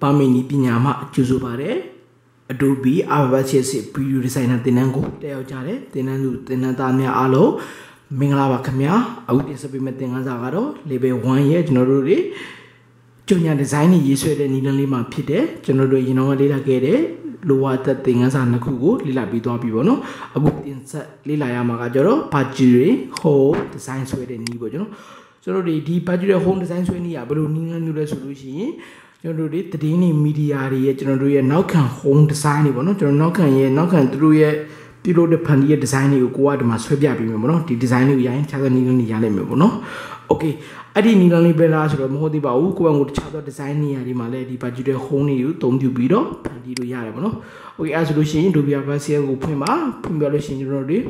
ဟုတ်ကဲ့ခင်ဗျာပါမီနီပညာမှကျူဆိုပါတယ် Adobe Acrobat CC Video Designer သင်တန်းကိုတက်ရောက်ကြတဲ့သင်တန်းသူသင်တန်းသားများအားလုံးမင်္ဂလာပါခင်ဗျာအခုတင်ဆက်ပေးမယ့်သင်ခန်းစာကတော့ Level 1ရဲ့ကျွန်တော်တို့တွေကျုံညာဒီဇိုင်းတွေရေးဆွဲတဲ့နည်းလမ်းလေးမှာဖြစ်တယ်ကျွန်တော်တို့ရင်တော့လေ့လာခဲ့တဲ့လိုဝါသက်သင်ခန်းစာနှစ်ခုကိုလေ့လာပြီးသွားပြီပေါ့နော်အခုတင်ဆက်လေ့လာရမှာကကျတော့ Budget Home Design ဆွဲတဲ့နည်းပေါ့ကျွန်တော်ကျွန်တော်တို့ဒီ Budget Home Design ဆွဲနည်းကဘယ်လိုနည်းလမ်းမျိုးလဲဆိုလို့ရှိရင် ကျွန်တော်တို့ဒီသတင်းတွေမီဒီယာတွေရဲ့ကျွန်တော်တို့ရဲ့နောက်ခံ home design တွေပေါ့နော်ကျွန်တော်နောက်ခံရဲ့နောက်ခံသူတို့ရဲ့ပြုလုပ်တဲ့ဖန်တီးရဲ့ design တွေကိုကိုကဒီမှာဆွဲပြပေးမယ်ပေါ့နော်ဒီ design တွေကိုရရင်ခြားသောနည်းလမ်းတွေရလိမ့်မယ်ပေါ့နော် okay အဲ့ဒီနည်းလမ်းလေးပဲလားဆိုတော့မဟုတ်သေးပါဘူးကိုကကိုတခြားသော design နေရာတွေမှာလည်းဒီ budget home တွေကိုအသုံးပြုပြီးတော့ဖန်တီးလို့ရတယ်ပေါ့နော် okay အဲ့ဆိုလို့ရှိရင် Adobe Version ကိုဖွင့်ပါဖွင့်ပြလို့ရှိရင်ကျွန်တော်တို့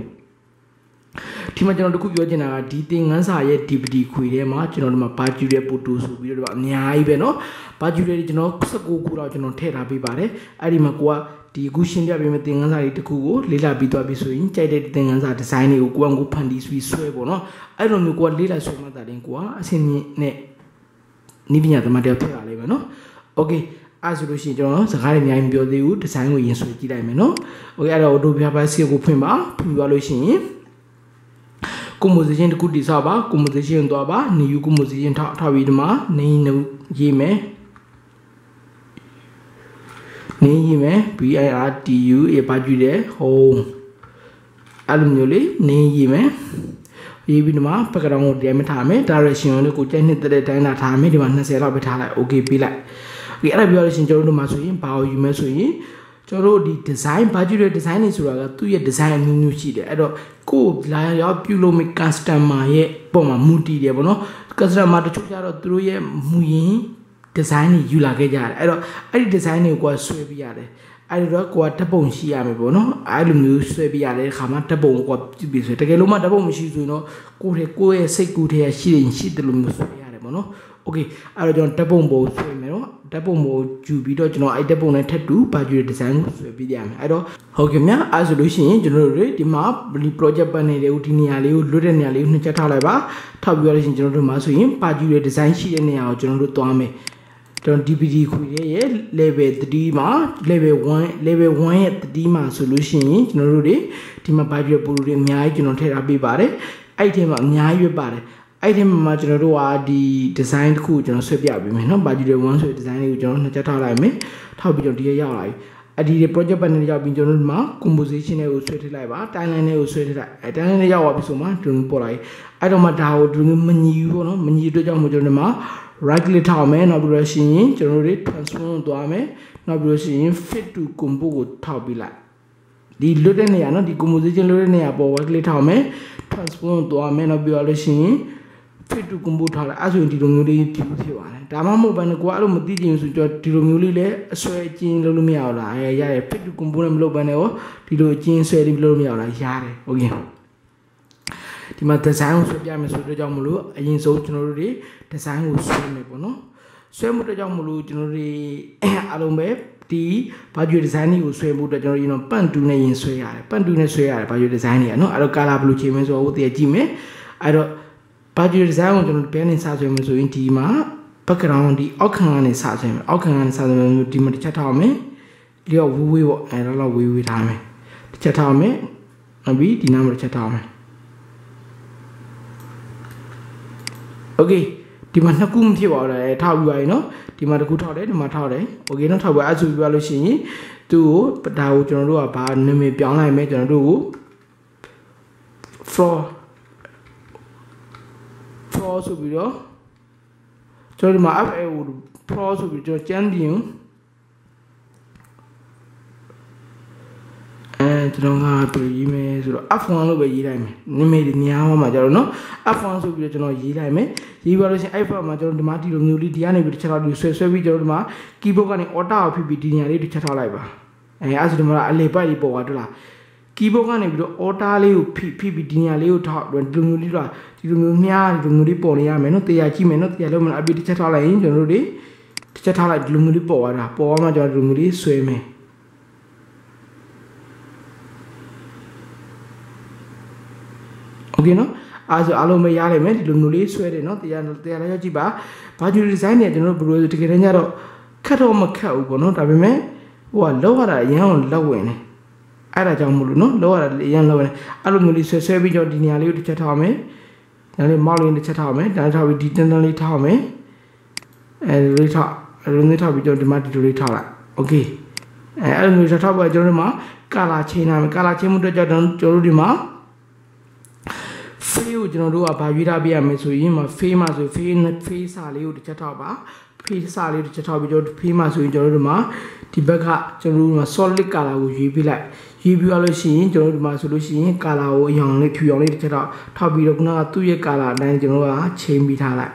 ဒီမှာကျွန်တော်တခုပြောချင်တာကဒီသင်ငန်းစာရဲ့ DVD ခွေထဲမှာကျွန်တော်တို့မှာဘာကျူတဲ့ပိုတိုဆိုပြီးတော့အများကြီးပဲเนาะဘာကျူတဲ့ကျွန်တော်19ခုတော့ကျွန်တော်ထည့်ထားပေးပါတယ်အဲ့ဒီမှာကိုကဒီအခုရှင်းပြပေးမယ့်သင်ခန်းစာတွေတခုကိုလေ့လာပြီးသွားပြီဆိုရင်ကြိုက်တဲ့သင်ခန်းစာဒီဇိုင်းတွေကိုကိုကကိုဖန်တီးပြီးဆွဲပေါ့နော်အဲ့လိုမျိုးကိုကလေ့လာဆွဲမှသာတင်ကိုကအဆင်မြင့်နဲ့နိပညာသမားတယောက်ဖြစ်လာလိမ့်မယ်နော်โอเคအဲ့ဆိုလို့ရှိရင်ကျွန်တော်စကားတွေအများကြီးမပြောသေးဘူးဒီဇိုင်းကိုရင်ဆွဲကြည့်လိုက်မယ်နော်โอเคအဲ့တော့ Adobe Affinity ကိုဖွင့်ပါဖွင့်ပြလို့ရှိရင် composition တခုတိဆောက်ပါ composition သွားပါ new composition ထောက်ထောက်ပြီးဒီမှာ name ရေးမယ် name ရေးမယ် birtu ရပါကြည့်တယ် home အဲ့လိုမျိုးလေး name ရေးမယ်ရေးပြီးဒီမှာ background ကိုတဲမထားမယ် direction ကိုကိုကြိုက်နှစ်တဲ့တိုင်းလာထားမယ်ဒီမှာ20လောက်ပဲထားလိုက် okay ပြီးလိုက် okay အဲ့ဒါပြောလို့ရှင်ကျွန်တော်တို့မှာဆိုရင်ဘာကိုယူမယ်ဆိုရင် ကျွန်တော်တို့ဒီ design budget ရဲ့ design တွေဆိုတာကသူ့ရဲ့ design အမျိုးမျိုးရှိတယ်အဲ့တော့ကိုလာရောက်ပြုလုပ်မဲ့ customer ရဲ့ပုံမှာမူတည်တယ်ပေါ့နော် customer တချို့ကျတော့သူတို့ရဲ့မူရင်း design တွေယူလာခဲ့ကြတယ်အဲ့တော့အဲ့ဒီ design တွေကိုကိုဆွဲပြရတယ်အဲ့တော့ကိုကဓပုံရှိရမယ်ပေါ့နော်အဲ့လိုမျိုးဆွဲပြရတဲ့ခါမှာဓပုံကိုပြုပြီးဆွဲတကယ်လို့မှဓပုံမရှိဆိုရင်တော့ကိုယ့်ရဲ့ကိုယ့်ရဲ့စိတ်ကူးထဲရှိရင်ရှိတယ်လို့မျိုးဆွဲရတယ်ပေါ့နော် โอเคအဲ့တော့ကျွန်တော်ဓပုံပုံဆွဲမယ်နော်ဓပုံပုံယူပြီးတော့ကျွန်တော်အဲ့ဓပုံနဲ့ထပ်တူဘာကျူဒီဇိုင်းကိုဆွဲပြရမယ်အဲ့တော့ဟုတ်ကဲ့မြတ်အဲ့ဆိုလို့ရှိရင်ကျွန်တော်တို့ဒီမှာဒီ project panel တွေကိုဒီနေရာလေးကိုလွတ်တဲ့နေရာလေးကိုနှိမ့်ချက်ထားလိုက်ပါထောက်ပြီးရလို့ရှိရင်ကျွန်တော်တို့မှာဆိုရင်ဘာကျူဒီဇိုင်းရှိတဲ့နေရာကိုကျွန်တော်တို့သွားမယ်ကျွန်တော် DVD ခွေရဲ့ level 3မှာ level 1 level 1ရဲ့3မှာဆိုလို့ရှိရင်ကျွန်တော်တို့တွေဒီမှာ budget ပို့တွေအများကြီးကျွန်တော်ထည့်ထားပေးပါတယ်အဲ့ဒီထဲမှာအများကြီးပဲပါတယ် အဲ့ဒီမှာကျွန်တော်တို့ကဒီ design တစ်ခုကိုကျွန်တော်ဆွဲပြပေးမယ်နော် particle 1ဆိုတဲ့ design လေးကိုကျွန်တော်နှစ်ချက်ထားလိုက်မယ်ထောက်ပြီးတော့ဒီရရောက်လာပြီအဒီ project partner ရောက်ပြီးကျွန်တော်တို့မှာ composition တွေကိုဆွဲထည့်လိုက်ပါ timeline တွေကိုဆွဲထည့်လိုက်အဲ timeline တွေရောက်သွားပြီဆိုမှ drawing ပေါ်လာပြီအဲ့တော့မှဒါကို drawing မညီဘူးပေါ့နော်မညီအတွက်ကြောင့်မို့ကျွန်တော်တို့မှာ right click ထောက်မယ်နောက်ပြီးတော့ရှင်ရင်ကျွန်တော်တို့ transform သွားမယ်နောက်ပြီးတော့ရှင်ရင် fit to combo ကိုထောက်ပြီးလိုက်ဒီလွတ်တဲ့နေရာနော်ဒီ composition လွတ်တဲ့နေရာပေါ် right click ထောက်မယ် transform သွားမယ်နောက်ပြီးတော့လို့ရှင်ရင် fit to ကွန်ပို့ထားလိုက်အဲ့ဆိုရင်ဒီလိုမျိုးလေးဖြစ်ဖြစ်ပါတယ်ဒါမှမဟုတ်ဘဲနဲ့ကိုကအဲ့လိုမသိချင်ဆိုတော့ဒီလိုမျိုးလေးလည်းအဆွဲအကျဉ်းလုပ်လို့မရဘူးလားအဲရရ fit to component မလုပ်ဘဲနဲ့ရောဒီလိုအကျဉ်းဆွဲပြီးလုပ်လို့မရဘူးလားရတယ်ဟုတ်ကဲ့ဒီမှာ design ကိုဆွဲပြမယ်ဆိုတော့ကြောင့်မလို့အရင်ဆုံးကျွန်တော်တို့တွေ design ကိုဆွဲမယ်ပေါ့နော်ဆွဲမှုတော့ကြောင့်မလို့ကျွန်တော်တို့အလုံးပဲဒီ value design တွေကိုဆွဲမှုတော့ကျွန်တော်တို့ပန့်တူနဲ့ရင်ဆွဲရတယ်ပန့်တူနဲ့ဆွဲရတယ် value design တွေကနော်အဲ့တော့ color ဘယ်လိုချိန်မလဲဆိုတော့ဟိုတည်းကြည့်မယ်အဲ့တော့ ဘာဂျွေဒီဇိုင်းကိုကျွန်တော်ဘယ်နဲ့စဆွဲမလဲဆိုရင်ဒီမှာ background ဒီအောက်ခံကနေစဆွဲမယ်အောက်ခံကနေစဆွဲမယ်ဒီမှာတစ်ချက်ထားမယ်လျော့ဝေးဝေးပေါ့အဲ့တော့ဝေးဝေးထားမယ်တစ်ချက်ထားမယ်နောက်ပြီးဒီနားမှာတစ်ချက်ထားမယ် okay ဒီမှာနှစ်ခုမဖြစ်ပါဘူးလေထောက်ပြီးပါရင်နော်ဒီမှာတစ်ခုထောက်တယ်ဒီမှာထောက်တယ် okay နော်ထောက်ပါအဲ့ဆိုပြလို့ရှိရင်သူ့ကိုဒါကိုကျွန်တော်တို့ကဘာနာမည်ပြောင်းလိုက်မယ်ကျွန်တော်တို့ကို floor floor ဆိုပြီးတော့ကျွန်တော်ဒီမှာ fa ကို floor ဆိုပြီးကျွန်တော်ကျန်းတင်အဲကျွန်တော်ကပြရေးမယ်ဆိုတော့ F1 လို့ပဲရေးလိုက်မယ်နာမည်ဒီညာမှာကျတော့နော် F1 ဆိုပြီးတော့ကျွန်တော်ရေးလိုက်မယ်ရေးပါလို့ရှိရင် F1 မှာကျွန်တော်ဒီမှာဒီလိုမျိုးလေးဒီကနေပြီးတစ်ချက်ထောက်ပြီးဆွဲဆွဲပြီးကျွန်တော်ဒီမှာ keyboard ကနေ auto ကိုဖိပြီးဒီညာလေးတစ်ချက်ထောက်လိုက်ပါအဲအဲ့ဆိုဒီမှာအလေပတ်လေးပေါ်သွားတော့လား keyboard ကနေပြီးတော့ auto လေးကိုဖိဖိပြီးဒီညာလေးကိုထောက်ဒီလိုမျိုးလေးတော့ဒီလိုမျိုးမြားဒီလိုမျိုးလေးပေါ်နေရမယ်နော်တရားကြည့်မယ်နော်တရားလုံးမလားအပြီးတစ်ချက်ထောက်လိုက်ရင်ကျွန်တော်တို့တွေတစ်ချက်ထောက်လိုက်ဒီလိုမျိုးလေးပေါ်သွားတာပေါ်သွားမှကျွန်တော်ဒီလိုမျိုးလေးဆွဲမယ်โอเคเนาะ အဲဆိုအားလုံးပဲရနိုင်မယ်ဒီလိုမျိုးလေးဆွဲတယ်နော်တရားတရားလည်းရောက်ကြည့်ပါဘာဂျူဒီဇိုင်းเนี่ยကျွန်တော်တို့ဘယ်လိုတကယ်တမ်းကျတော့ခက်တော့မခက်ဘူးပေါ့နော်ဒါပေမဲ့ဟိုကလောက်ရတာအရင်ကလောက်ဝင်တယ် အဲ့ဒါကြောင့်မလို့နော်လောက်ရတာအရင်လောက်ဝင်အဲ့လိုမျိုးလေးဆွဲဆွဲပြီးတော့ဒီနေရာလေးကိုတစ်ချက်ထားမယ်ဒါလေးမောက်လေးတစ်ချက်ထားမယ်ဒါထားပြီးဒီတန်းတန်းလေးထားမယ်အဲဒီလေးထားအဲဒီလေးထားပြီးတော့ဒီမှာဒီလိုလေးထားလိုက်โอเคအဲအဲ့လိုမျိုးထားပါကျွန်တော်တို့မှာကာလာချိန်နာမယ်ကာလာချိန်မှုအတွက်ကြောင့်ကျွန်တော်တို့ဒီမှာ face ကိုကျွန်တော်တို့ကဗာရွေးထားပြရမယ်ဆိုရင်မှာ face မှာဆို face face စာလေးကိုတစ်ချက်ထောက်ပါ face စာလေးတစ်ချက်ထောက်ပြီးတော့ face မှာဆိုရင်ကျွန်တော်တို့ဒီမှာဒီဘက်ကကျွန်တော်တို့ဒီမှာ solid color ကိုရွေးပြလိုက် ရွေးပြရလို့ရှိရင်ကျွန်တော်တို့ဒီမှာဆိုလို့ရှိရင် color ကိုအရောင်လေးဖြူရောင်လေးတစ်ချက်ထောက်ထောက်ပြီးတော့ခုနကသူ့ရဲ့ color အတိုင်းကျွန်တော်တို့ကချိန်ပြီးထားလိုက်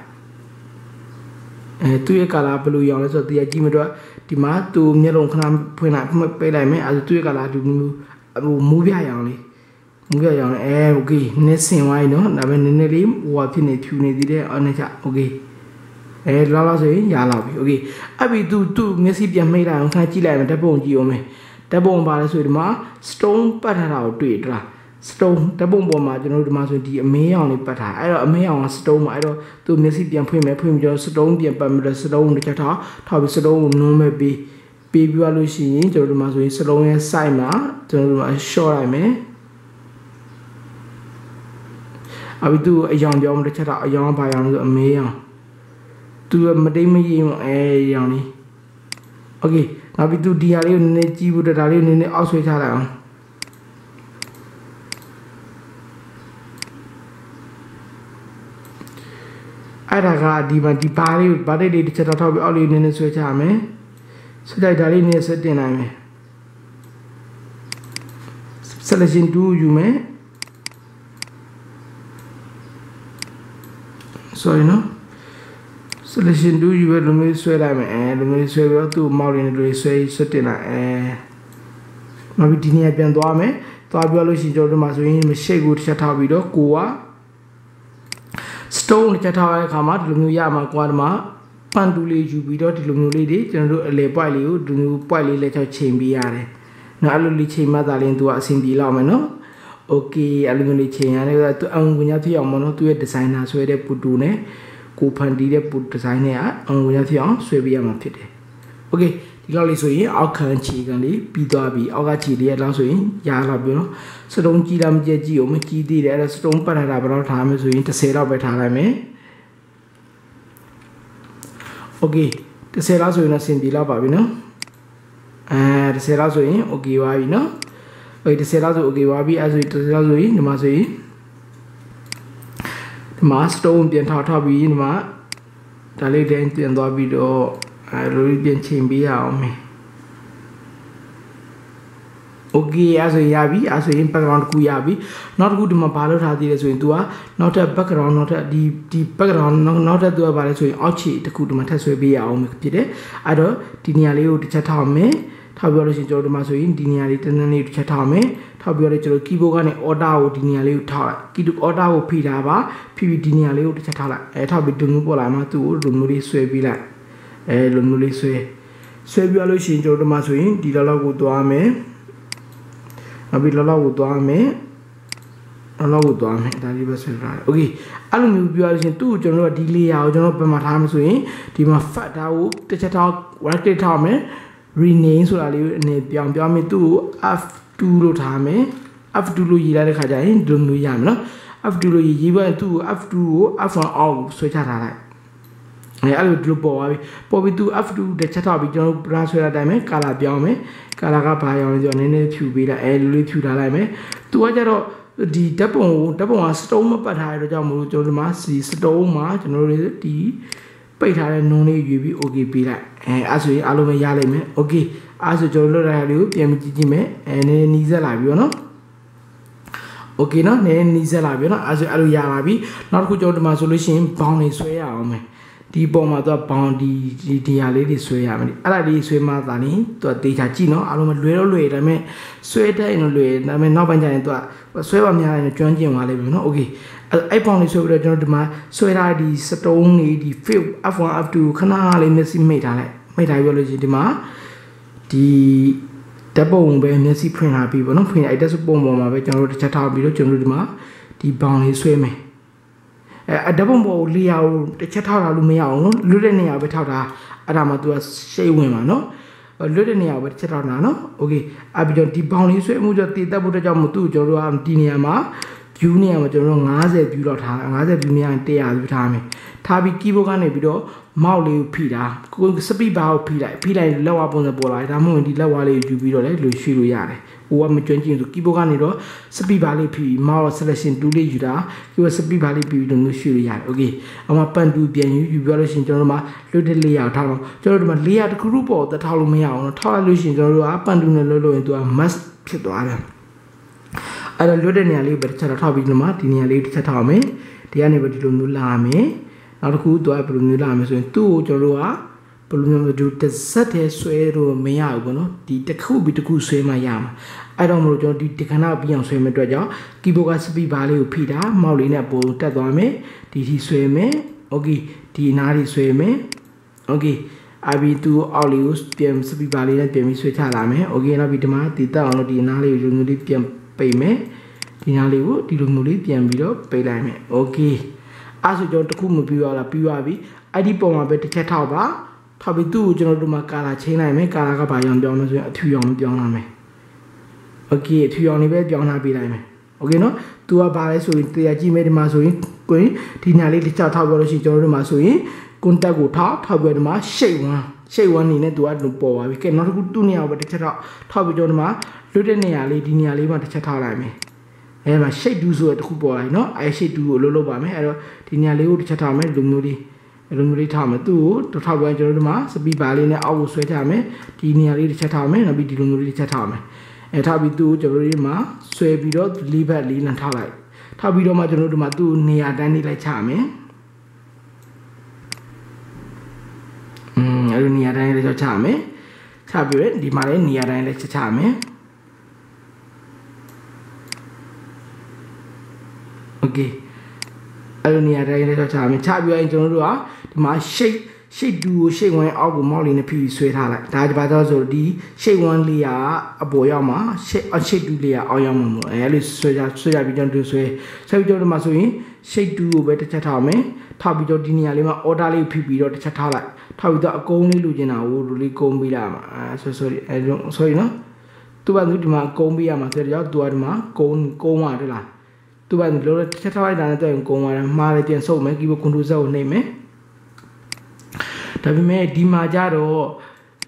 အဲသူ့ရဲ့ color ဘယ်လိုရောင်လဲဆိုတော့တရားကြည့်မတော့ဒီမှာသူမျက်လုံးခဏဖွင့်လိုက်ပေးလိုက်မယ်အဲသူ့ရဲ့ color ဒီမျိုးဟိုမူးပြရောင်လေးမူးပြရောင်လေးအဲโอเคနည်းစင်သွားပြီเนาะဒါပေမဲ့နည်းနည်းလေးဟိုဟာဖြစ်နေဖြူနေသေးတယ်အော်နဲ့ချโอเคအဲလာလာဆိုရင်ရလာပြီโอเคအဲ့ပြီးသူသူမျက်စိပြန်မိတ်လိုက်အောင်ခါကြည့်လိုက်မယ်ဓာတ်ပုံကြည့်အောင်မယ် ဓာတ်ပုံပါလဲဆိုရင်ဒီမှာ stone ပတ်ထားတာကိုတွေ့တလား stone ဓာတ်ပုံပေါ်မှာကျွန်တော်တို့ဒီမှာဆိုဒီအမေးအောင်လေးပတ်ထားအဲ့တော့အမေးအောင်က stone မှာအဲ့တော့သူမျက်စိပြန်ဖွင့်မယ်ဖွင့်ပြီးတော့ stone ပြန်ပတ်ပြီးတော့ stone ကိုတစ်ချက်ထားထောက်ပြီး stone ကိုနုံးမဲ့ပြီးပေးပြလို့ရှိရင်ကျွန်တော်တို့ဒီမှာဆိုရင် stone ရဲ့ side မှာကျွန်တော်တို့ဒီမှာ short လိုက်မယ်အဘီသူအယောင်ပြောမတစ်ချက်တော့အယောင်ဘာယောင်ဆိုအမေးအောင်သူမတိတ်မရင်အဲရောင်လေးโอเค နောက်ပြီးသူဒီဟာလေးကိုနည်းနည်းကြည့်ဖို့ဒါလေးကိုနည်းနည်းအောက်ဆွဲချလိုက်အောင်အဲ့ဒါကဒီမှာဒီပါလေးကိုဗားလေးတစ်ချက်တော့ထောက်ပြီးအောက်လေးနည်းနည်းဆွဲချရမယ်ဆွဲလိုက်ဒါလေးနည်းနည်းဆက်တင်နိုင်မယ် selection 2ယူမယ် sorry နော် selection 2ယူပဲလူမျိုးဆွဲလိုက်မယ်အဲလူမျိုးဆွဲပြီးတော့သူ့မောက်ရင်းတွေဆွဲဆွတ်တင်လိုက်အဲနောက်ပြီးဒီနေရာပြန်သွားမယ်သွားပြီးလို့ရှိရင်ကျွန်တော်တို့မှာဆိုရင်မရှိတ်ကိုတစ်ချက်ထားပြီးတော့ကိုက stone တစ်ချက်ထားတဲ့အခါမှာဒီလိုမျိုးရမှာကိုကဒီမှာပန်တူလေးယူပြီးတော့ဒီလိုမျိုးလေးတွေကျွန်တော်တို့အလေ point လေးကိုဒီလို point လေးလက်ချောက်ချိန်ပေးရတယ်နော်အဲ့လိုလေးချိန်မှသာလင်းသူကအဆင်ပြေလောက်မယ်နော်โอเคအဲ့လိုမျိုးလေးချိန်ရတယ်သူအုံကညာဖြစ်အောင်မနော်သူရဲ့ဒီဇိုင်နာဆွဲတဲ့ပူတူနဲ့ ကိုဖန်တီးတဲ့ put design နဲ့ကဝင်ရဖြစ်အောင်ဆွဲပေးရမှာဖြစ်တယ်။ Okay ဒီလောက်လေးဆိုရင်အောက်ခံခြေခံလေးပြီးသွားပြီအောက်ကခြေလေးရလောက်ဆိုရင်ရလာပြီနော်စတုံးကြီးလားမကြက်ကြီးကိုမကြီးသေးတယ်အဲ့ဒါစတုံးပတ်ထားတာဘယ်တော့ထားမယ်ဆိုရင်30လောက်ပဲထားလိုက်မယ် Okay 30လောက်ဆိုရင်တော့စင်ပြေလောက်ပါပြီနော်အဲ30လောက်ဆိုရင် okay ပါပြီနော်အဲ့30လောက်ဆို okay ပါပြီအဲ့ဆိုရင်30လောက်ဆိုရင်ဒီမှာဆိုရင် ဒီမှာ stone ပြန်ထောက်ထားပြီးဒီမှာဒါလေးတိုင်းပြန်သွားပြီးတော့အဲလိုပြန်ချိန်ပေးရအောင်မယ် okay အဆိုရပြီအဆိုရင် background တခုရပြီနောက်တစ်ခုဒီမှာဘာလုပ်ထားသေးလဲဆိုရင် तू ကနောက်ထပ် background နောက်ထပ်ဒီဒီ background နောက်ထပ် तू ကဘာလဲဆိုရင် အောက်ခြေတခုဒီမှာထပ်ဆွဲပေးရအောင်ဖြစ်တယ်အဲ့တော့ဒီနေရာလေးကိုတစ်ချက်ထားအောင်မယ် ထောက်ပြောလို့ရှိရင်ကျွန်တော်ဒီမှာဆိုရင်ဒီနေရာလေးတန်းတန်းလေးတစ်ချက်ထောက်မယ်ထောက်ပြောလို့ကျွန်တော် keyboard ကနေ order ကိုဒီနေရာလေးကိုထောက်လိုက် key order ကိုဖိထားပါဖိပြီးဒီနေရာလေးကိုတစ်ချက်ထောက်လိုက်အဲထောက်ပြီးဒုံမျိုးပေါ်လာမှသူ့ကိုဒုံမျိုးလေးဆွဲပြီးလိုက်အဲလုံမျိုးလေးဆွဲဆွဲပြောလို့ရှိရင်ကျွန်တော်ဒီမှာဆိုရင်ဒီလောက်လောက်ကိုသွားမယ်နောက်ပြီးလောက်လောက်ကိုသွားမယ်အလောက်ကိုသွားမယ်ဒါလေးပဲဆွဲထားတယ်။ Okay အဲ့လိုမျိုးပြောရရင်သူ့ကိုကျွန်တော်တို့ကဒီ layer ကိုကျွန်တော်ပြန်မထားမှဆိုရင်ဒီမှာ fat ထားကိုတစ်ချက်ထား right click ထားမယ် rename ဆိုတာလေးကိုအနေပြောင်းပြောင်းပြီးသူ့ကို f2 လို့ထားမယ် f2 လို့ရေးလိုက်တဲ့ခါကျရင်ဒီလိုမျိုးရမယ်နော် f2 လို့ရေးရေးပါသူ့ကို f2 ကို f1 အောက်ဆွဲချထားလိုက်အဲအဲ့လိုဒီလိုပေါ်သွားပြီပေါ်ပြီးသူ f2 တစ်ချက်ထောက်ပြီးကျွန်တော်တို့ brush ဆွဲတဲ့အတိုင်းပဲ color ပြောင်းမယ် color ကဘာရောင်လဲဆိုတော့နည်းနည်းဖြူပေးလိုက်အဲလိုလေးဖြူထားလိုက်မယ်သူကကြတော့ဒီဓာတ်ပုံကိုဓာတ်ပုံက stone မပတ်ထားရတော့ကြောင့်မလို့ကျွန်တော်တို့မှာစီ stone မှာကျွန်တော်တို့ဒီ ပိတ်ထားတဲ့နုံလေးယူပြီး okay ပေးလိုက်အဲအဲ့ဆိုရင်အားလုံးပဲရလိမ့်မယ် okay အဲ့ဆိုကျွန်တော်လွတ်ရတာလေးကိုပြန်ကြည့်ကြည့်မယ်အဲနည်းနည်းနီးစက်လာပြီနော်โอเคเนาะနည်းနည်းနီးစက်လာပြီเนาะအဲ့ဆိုအဲ့လိုရလာပြီနောက်တစ်ခုကျွန်တော်ဒီမှာဆိုလို့ရှိရင်ဘောင်းနေဆွဲရအောင်မယ် ဒီပုံမှာသူကဘောင်းဒီဒီဒီဟာလေးတွေဆွဲရမယ်အဲ့ဒါလေးဆွဲမှသာနေသူကတေချာကြည့်နော်အားလုံးမလွယ်တော့လွယ်ဒါပေမဲ့ဆွဲတဲ့ရင်တော့လွယ်ဒါပေမဲ့နောက်ပိုင်းကျရင်သူကဆွဲပါများရင်ကျွမ်းကျင်သွားလိမ့်မယ်နော်โอเคအဲ့ပေါင်လေးဆွဲပြီးတော့ကျွန်တော်ဒီမှာဆွဲထားဒီစတုံးလေးဒီ fill f1 f2 ခဏလေးမျက်စိမိတ်ထားလိုက်မိတ်ထားပြီးလို့ရှိရင်ဒီမှာဒီဓာတ်ပုံပဲမျက်စိဖွင့်လာပြီပေါ့နော်ဖွင့်အဲ့ဓာတ်ပုံပေါ်မှာပဲကျွန်တော်တို့တစ်ချက်ထားပြီးတော့ကျွန်တော်တို့ဒီမှာဒီဘောင်လေးဆွဲမယ် အဲအဓာတ်ပုံပေါ်ကိုလေယာကိုတစ်ချက်ထောက်တာလို့မရအောင်နော်လွတ်တဲ့နေရာပဲထောက်တာအဲ့ဒါမှ तू ကရှိတ်ဝင်ပါနော်လွတ်တဲ့နေရာပဲတစ်ချက်ထောက်တာနော်โอเคအပြီးတော့ဒီဘောင်လေးဆွဲမှုကြောင့်တည်တက်ဖို့အတွက်ကြောင့်မသူ့ကျွန်တော်တို့ကဒီနေရာမှာ view နေရာမှာကျွန်တော်တို့90 view လောက်ထား50 view များရင်100 view ထားမယ်ထားပြီး keyboard ကနေပြီးတော့ mouse လေးကိုဖိတာကို speed bar ကိုဖိလိုက်ဖိလိုက်လက်ဝါးပုံစံပေါ်လာတယ်ဒါမှမဟုတ်ဒီလက်ဝါးလေးကိုယူပြီးတော့လည်းလူရွှေ့လို့ရတယ် ဟိုကမကျွမ်းကျင်ဆို keyboard ကနေတော့ speed bar လေးဖိပြီး mouse selection tool လေးယူတာဒီက speed bar လေးပြီးပြီးတော့လူရွှေ့လို့ရတယ် okay အမှပန်တူပြန်ယူယူပြောလို့ရှိရင်ကျွန်တော်တို့မှာလွတ်တဲ့ layer ထားတော့ကျွန်တော်တို့မှာ layer တစ်ခုခုပေါ်တထားလို့မရအောင်နော်ထားလိုက်လို့ရှိရင်ကျွန်တော်တို့ကပန်တူနဲ့လွတ်လို့ရင်သူက must ဖြစ်သွားတယ်အဲ့တော့လွတ်တဲ့နေရာလေးပဲတစ်ချက်တော့ထောက်ပြီးတော့မှဒီနေရာလေးတစ်ချက်ထောက်မယ်ဒီကနေပဲဒီလိုမျိုးလာမယ်နောက်တစ်ခုသူကဘယ်လိုမျိုးလာမယ်ဆိုရင်သူ့ကိုကျွန်တော်တို့ကဘယ်လိုမျိုးဒီတစ်ဆက်တည်းဆွဲလို့မရဘူးပေါ့နော်ဒီတစ်ခုပြီးတစ်ခုဆွဲမှရမှာ အဲ့တော့မလို့ကျွန်တော်ဒီတခဏပြအောင်ဆွဲမဲ့အတွက်ကြောင့် keyboard က speed bar လေးကိုဖိတာမောက်လေးနဲ့ပုံတက်သွားမယ်ဒီဒီဆွဲမယ် okay ဒီနားလေးဆွဲမယ် okay အဘီတူအောက်လေးကိုပြန်စပီပါလေးနဲ့ပြန်ပြီးဆွဲချလာမယ်။ Okay နောက်ပြီးဒီမှာတည်တက်အောင်လို့ဒီနားလေးကိုလိုမျိုးလေးပြန်ပိတ်မယ်။ဒီနားလေးကိုဒီလိုမျိုးလေးပြန်ပြီးတော့ပိတ်လိုက်မယ်။ Okay အဲ့ဆိုကျွန်တော်တခုမပြီးရလားပြီးသွားပြီ။အဲ့ဒီပုံမှာပဲတစ်ချက်ထောက်ပါ။ထောက်ပြီးသူ့ကိုကျွန်တော်တို့မှာကာလာချင်းလိုက်မယ်။ကာလာကဘာရောင်ပြောင်းလဲဆိုရင်အထူရောင်ပြောင်းလာမယ်။ Okay အထူရောင်လေးပဲပြောင်းလာပေးလိုက်မယ်။ Okay နော်။ तू ကဘာလဲဆိုရင်တရားကြည့်မယ်ဒီမှာဆိုရင်ကိုရင်ဒီညာလေးတစ်ချက်ထောက်ပြောလို့ရှိရင်ကျွန်တော်တို့မှာဆိုရင် contact ကိုထောက်ထောက်ပြီးတော့ဒီမှာ shape 1 shape 1နေနဲ့သူကလို့ပေါ်ပါပြီကဲနောက်တစ်ခုသူ့နေရာကိုတစ်ချက်ထောက်ထောက်ပြီးတော့ဒီမှာလွတ်တဲ့နေရာလေးဒီနေရာလေးမှာတစ်ချက်ထောက်လိုက်မယ်အဲမှာ shape 2ဆိုတဲ့တစ်ခုပေါ်လာပြီเนาะအဲ shape 2ကိုလုံးလုံးပါမယ်အဲ့တော့ဒီနေရာလေးကိုတစ်ချက်ထောက်မယ်လူမျိုးလေးအဲ့လိုမျိုးလေးထားမယ်သူ့ကိုတစ်ထောက်ပိုင်းကျွန်တော်တို့မှာစပီပါလေးနဲ့အောက်ကိုဆွဲထားမယ်ဒီနေရာလေးတစ်ချက်ထားမယ်နောက်ပြီးဒီလိုမျိုးလေးတစ်ချက်ထားမယ် အဲထားပြီးသူ့ကိုကျွန်တော်တို့ဒီမှာဆွဲပြီးတော့လေးဘက်လေးလန်ထားလိုက်ထားပြီးတော့မှကျွန်တော်တို့ဒီမှာသူ့နေရာတန်းလေးလိုက်ချမယ်อืมအဲ့လိုနေရာတိုင်းလေးချချမယ်ချပြီးရဒီမှာလည်းနေရာတိုင်းလေးချချမယ်โอเคအဲ့လိုနေရာတိုင်းလေးချချမယ်ချပြီးရင်ကျွန်တော်တို့ကဒီမှာ shape shape 2ကို shape 1အောက်ကိုမောက်လေးနဲ့ဖိပြီးဆွဲထားလိုက်ဒါကြပါတော့ဆိုဒီ shape 1လေးကအပေါ်ရောက်မှာ shape shape 2လေးကအောက်ရောက်မှာမို့အဲလိုဆွဲကြဆွဲကြပြီးကျွန်တော်တို့ဆွဲဆွဲပြီးကျွန်တော်တို့မှာဆိုရင် shape 2ကိုပဲတစ်ချက်ထားမယ်ထားပြီးတော့ဒီနေရာလေးမှာ order လေးဖိပြီးတော့တစ်ချက်ထားလိုက်ထားပြီးတော့အကုန်းလေးလိုချင်တာကိုလူလေးကုန်းပေးလာမှာအဲ sorry အဲ sorry နော်သူကသူဒီမှာကုန်းပေးရမှာဆိုတော့သူကဒီမှာကုန်းကုန်းမှာတွေ့လားသူကလောတစ်ချက်ထားလိုက်တာနဲ့တော့ကုန်းသွားတယ်မှားတယ်ပြန်ဆုပ်မယ် keyboard control Z ကိုနှိပ်မယ် ဒါပေမဲ့ဒီမှာကြတော့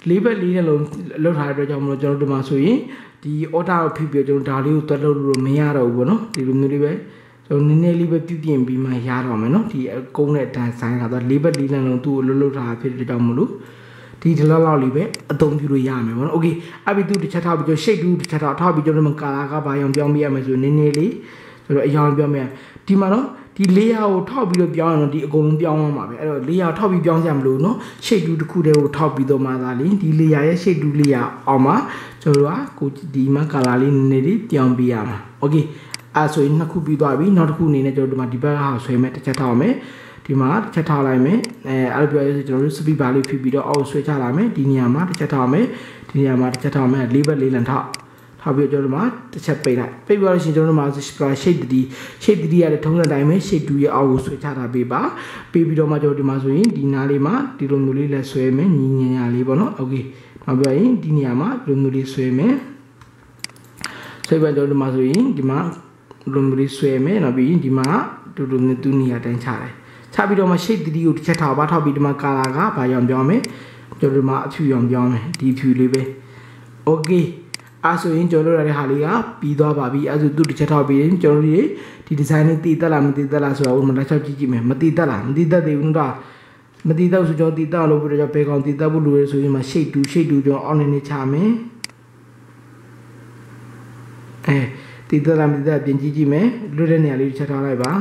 လေးဘက်လေးနဲ့လုံးလောက်ထားတဲ့အတွက်ကြောင့်မလို့ကျွန်တော်တို့ဒီမှာဆိုရင်ဒီ order ကိုဖိပြီးကျွန်တော်ဒါလေးကိုတွက်လို့လို့မရတော့ဘူးပေါ့နော်ဒီလိုမျိုးလေးပဲကျွန်တော်နည်းနည်းလေးပဲပြုပြင်ပြီးမှရတော့မယ်နော်ဒီအကုန်းနဲ့တန်ဆိုင်ကတော့လေးဘက်လေးနဲ့လုံးသူ့ကိုလှုပ်လှုပ်ထားဖြစ်တဲ့ကြောင့်မလို့ဒီဒီလောက်လောက်လေးပဲအသုံးပြုလို့ရမယ်ပေါ့နော်။ Okay အပိသူတစ်ချက်ထောက်ပြီးကျွန်တော် shape တူတစ်ချက်ထောက်ထောက်ပြီးကျွန်တော်တို့ကာလာကဘာရောင်ပြောင်းပြရမယ်ဆိုနည်းနည်းလေးကျွန်တော်အရောင်ပြောင်းပြရဒီမှာတော့ ဒီ layer ကိုထောက်ပြီးတော့ပြောင်းရတော့ဒီအကုန်လုံးပြောင်းသွားမှာပဲအဲ့တော့ layer ထောက်ပြီးပြောင်းကြမလို့နော် shape 2တစ်ခုတည်းကိုထောက်ပြီးတော့မှသာလေဒီ layer ရဲ့ shape 2 layer အောင်မှာကျွန်တော်တို့ကကိုဒီမှာ color လေးနည်းနည်းလေးပြောင်းပေးရမှာ okay အဲဆိုရင်နှစ်ခုပြီးသွားပြီနောက်တစ်ခုအနေနဲ့ကျွန်တော်ဒီမှာဒီဘက်ကဟာဆွဲမယ်တစ်ချက်ထောက်မယ်ဒီမှာတစ်ချက်ထောက်လိုက်မယ်အဲအဲ့လိုပြောရစီကျွန်တော်တို့စပီပါလေးဖိပြီးတော့အောက်ဆွဲချလာမယ်ဒီနေရာမှာတစ်ချက်ထောက်မယ်ဒီနေရာမှာတစ်ချက်ထောက်မယ်လေးဘက်လေးလန်ထောက် ထားပြီးတော့ကျွန်တော်တို့မှာတစ်ချက်ပိတ်လိုက်ပိတ်ပြီးတော့ရှင်ကျွန်တော်တို့မှာ shape 3 shape 3ရတဲ့ထုံးစံတိုင်းပဲ shape 2ရဲ့အောက်ကိုဆွဲချတာပေးပါပေးပြီးတော့မှကျွန်တော်ဒီမှာဆိုရင်ဒီနားလေးမှာဒီလိုမျိုးလေးလက်ဆွဲမယ်ညီငယ်ရလေးပေါ့နော် okay နောက်ပြီးရင်ဒီနေရာမှာဒီလိုမျိုးလေးဆွဲမယ်ဆွဲပြီးတော့ဒီမှာဆိုရင်ဒီမှာဒီလိုမျိုးလေးဆွဲမယ်နောက်ပြီးရင်ဒီမှာဒီလိုမျိုးသူ့နေရာတိုင်းချတယ်ချပြီးတော့မှ shape 3ကိုတစ်ချက်ထောက်ပါထောက်ပြီးဒီမှာ color ကဘာရောင်ပြောင်းမယ်ကျွန်တော်ဒီမှာအဖြူရောင်ပြောင်းမယ်ဒီဖြူလေးပဲ okay အဲဆိုရင်ကျွန်တော်တို့ရတဲ့ဟာလေးကပြီးသွားပါပြီအဲဆိုသူ့တစ်ချက်ထောက်ပြီးရင်ကျွန်တော်တို့ဒီ design လေးတည်တက်လားမတည်တက်လားဆိုတော့မလိုက်ချောက်ကြည့်ကြည့်မယ်မတည်တက်လားမတည်တက်သေးဘူးတော့မတည်တက်ဆိုကျွန်တော်တည်တက်လို့ပြတော့ဘယ်ကောင်တည်တက်ဖို့လိုရဲဆိုရင်မှ shape 2 shape 2ကျွန်တော် online နဲ့ချမယ်အဲတည်တက်လားမတည်တက်ပြင်ကြည့်ကြည့်မယ်လွတ်တဲ့နေရာလေးချက်ထားလိုက်ပါဒီ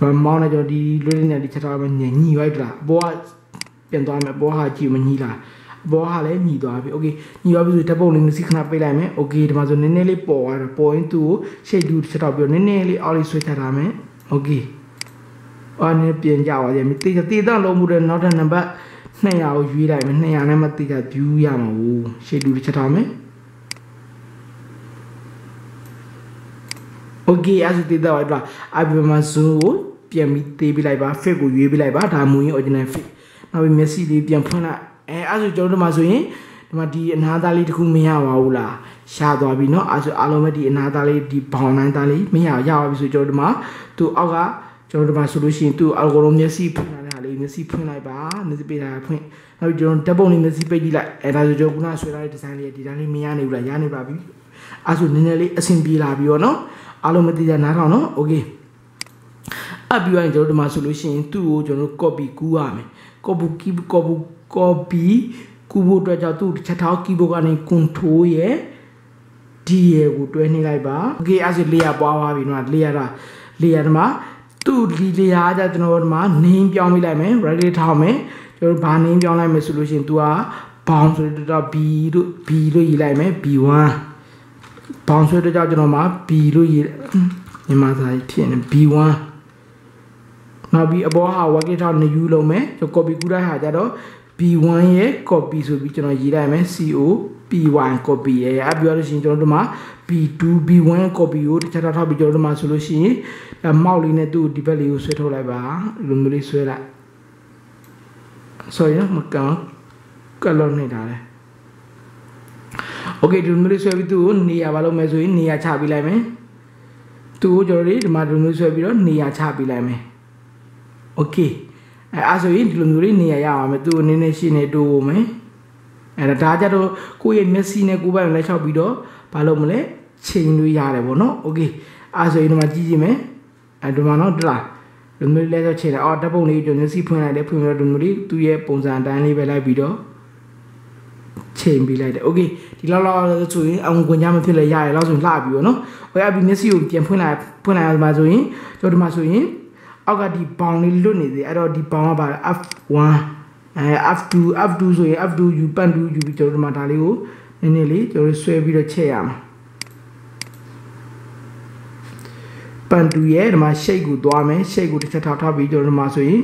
မှာမောင်းနေကျွန်တော်ဒီလွတ်တဲ့နေရာလေးချက်ထားလိုက်ညညီလိုက်လားဘောကပြန်သွားမယ်ဘောဟာကြည့်မညီလား ဘောဟာလည်းညီသွားပြီโอเคညီသွားပြီဆိုဓာတ်ပုံလေးနှစ်စီခဏပိတ်လိုက်မယ်โอเคဒီမှာဆိုနည်းနည်းလေးပေါ်သွားတယ်ပေါ်ရင်သူ့ကိုရှိတ်တူချက်တော့ပြီးနည်းနည်းလေးအော်လေးဆွဲချထားမယ်โอเคအော်နည်းပြင်ကြပါစေတေးတေးတော့လုံးမှုတဲ့နောက်တဲ့နံပါတ်200ကိုရွေးလိုက်မယ်200နဲ့မှတေးကြ view ရမှာဘူးရှိတ်တူချက်ထားမယ်โอเคအဲ့ဒါတေးတော့အဲ့ဒါအဘမဇူကို ပြန်ပြီးသေးပြလိုက်ပါ fit ကိုရွေးပြလိုက်ပါဒါမူရင်း original fit နောက်ပြီးမျက်စိလေးပြန်ဖွင့်လိုက် အဲအဲ့ဆိုကျွန်တော်တို့မှာဆိုရင်ဒီမှာဒီအနာသားလေးတစ်ခုမရပါဘူးလားရှားသွားပြီเนาะအဲ့ဆိုအားလုံးပဲဒီအနာသားလေးဒီဘောင်နိုင်သားလေးမရရပါပြီဆိုကျွန်တော်တို့မှာသူအောက်ကကျွန်တော်တို့မှာဆိုလို့ရှိရင်သူအောက်ကတော့မျက်စိဖွင့်လာတဲ့ဟာလေးမျက်စိဖွင့်လိုက်ပါမျက်စိပိတ်တာဖွင့်နောက်ပြီးကျွန်တော်တပ်ပုံလေးမျက်စိပိတ်ကြည့်လိုက်အဲဒါဆိုကျွန်တော်ခုနဆွဲထားတဲ့ဒီဇိုင်းလေးဒီဇိုင်းလေးမရနိုင်ဘူးလားရနေပါပြီအဲ့ဆိုနည်းနည်းလေးအဆင်ပြေလာပြီရောเนาะအားလုံးမသိကြနားထောင်เนาะโอเค အပ်ပြီးတော့ကျွန်တော်တို့ဒီမှာဆိုလို့ရှိရင်သူ့ကိုကျွန်တော်တို့ copy ကူးရမယ် copy keep copy copy ကူးဖို့အတွက်ကြောင့်သူ့ချက်ထောက် keyboard ကနေ control ရဲ့ D ရဲ့ကိုတွဲနှိပ်လိုက်ပါ okay အဲ့ဆို layer ပွားသွားပြီနော် layer တာ layer ဒီမှာသူ့ဒီ layer ကကျွန်တော်တို့ဒီမှာ name ပြောင်းပေးလိုက်မယ် ready ထားမယ်ကျွန်တော်တို့ဘာ name ပြောင်းလိုက်မယ်ဆိုလို့ရှိရင် तू က bound ဆိုတဲ့တော့ B တို့ B လို့ရေးလိုက်မယ် B1 bound ဆိုတဲ့ကြောင့်ကျွန်တော်မှာ B လို့ရေးမြန်မာစာဖြစ်နေ B1 နောက်ပြီးအပေါ်ဟာ working ထောက် new လုံးမယ်ကျွန်တော် copy ကူးလိုက်ဟာကြတော့ B1 ရဲ့ copy ဆိုပြီးကျွန်တော်ရေးလိုက်မယ် CO P1 copy ရဲ့အပြောလို့ရှိရင်ကျွန်တော်တို့မှာ B2 B1 copy ကိုတစ်ချက်ထောက်ပြီးကျွန်တော်တို့မှာဆိုလို့ရှိရင်အမောက်လေးနဲ့သူ့ဒီဘက်လေးကိုဆွဲထုတ်လိုက်ပါလိုမျိုးလေးဆွဲလိုက် sorry မကန်ကလုံးနေတာလေ okay ဒီလိုမျိုးလေးဆွဲပြီးသူ့ကိုနေရာဘာလို့မဲဆိုရင်နေရာချပေးလိုက်မယ်သူ့ကိုကျွန်တော်တို့ဒီမှာဒီလိုမျိုးဆွဲပြီးတော့နေရာချပေးလိုက်မယ် okay အဲအဲ့ဆိုရင်ဒီလိုမျိုးလေးနေရာရအောင်မယ်သူ့အနေနဲ့ရှင်းနေတိုးဖို့မယ်အဲဒါကြတော့ကိုယ့်ရဲ့မျက်စိနဲ့ကိုယ်ပိုင်လက်ချောက်ပြီးတော့ဘာလို့မလဲချိန်လို့ရတယ်ပေါ့နော်โอเคအဲ့ဆိုရင်ဒီမှာကြည့်ကြည့်မယ်အဲဒီမှာနော်တလားဒီမျိုးလေးလက်ချေချိန်တယ်အော်ဓာတ်ပုံလေးကျွန်တော်စီဖွင့်လိုက်တယ်ဖွင့်ပြီးတော့ဒီမျိုးလေးသူ့ရဲ့ပုံစံအတိုင်းလေးပဲလိုက်ပြီးတော့ချိန်ပြီးလိုက်တယ်โอเคဒီလောက်လောက်ဆိုရင်အောင်ကွန်ကြမဖြစ်လဲရရလောက်ဆိုရင်လှပြီပေါ့နော်ဟိုရပြီးမျက်စိကိုပြန်ဖွင့်လိုက်ဖွင့်လိုက်အောင်ဒီမှာဆိုရင်ကျွန်တော်ဒီမှာဆိုရင် အောက်ကဒီဘောင်လေးလွတ်နေသေးအဲ့တော့ဒီဘောင်ကပါ F1 အဲ F2 F2 ဆိုရင် F2 U ပန်2 U ပြီးကျွန်တော်တို့မှာဒါလေးကိုနည်းနည်းလေးကျွန်တော်တို့ဆွဲပြီးတော့ချက်ရမှာပန်2ရဲ့ဒီမှာ shape ကိုသွားမယ် shape ကိုတစ်ချက်ထောက်ထားပြီးကျွန်တော်တို့မှာဆိုရင်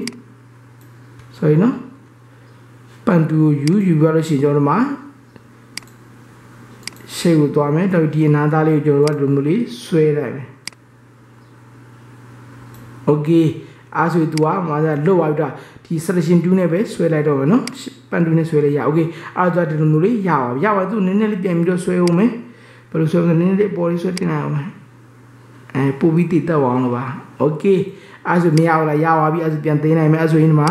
ဆိုရင်နော်ပန်2ကို U U ပြလို့ရှိရင်ကျွန်တော်တို့မှာ shape ကိုသွားမယ်တော့ဒီအနာသားလေးကိုကျွန်တော်တို့ကဒီလိုမျိုးလေးဆွဲလိုက်မယ် okay အားဆို तू อ่ะမာသာလွတ်သွားပြီတော့ဒီ selection 2နဲ့ပဲဆွဲလိုက်တော့မယ်နော်ပန်2နဲ့ဆွဲလိုက်ရ okay အားဆိုဒီလိုမျိုးလေးရပါရပါ तू နည်းနည်းလေးပြန်ပြီးတော့ဆွဲအောင်မယ်ဘယ်လိုဆွဲမလဲနည်းနည်းလေးပေါ်လေးဆွဲတင်လိုက်အောင်မယ်အဲပို့ပြီးတည်တက်အောင်လို့ပါ okay အားဆိုမရဘူးလားရပါပြီအားဆိုပြန်သိနိုင်မယ်အားဆိုရင်ဒီမှာ